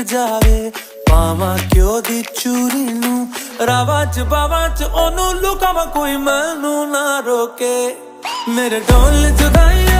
ਜਾਵੇ। ਪਾਵਾਂ ਕਿਉਂ ਦੀ ਚੂਰੀ ਨੂੰ? ਰਾਵਾਂ ਚ ਬਾਵਾਂ ਚ ਉਹਨੂੰ ਲੁਕਾਵਾਂ ਕੋਈ ਮੈਨੂੰ ਨਾ ਰੋਕੇ। ਮੇਰੇ ਢੋਲ ਜੁਦਾਈਆਂ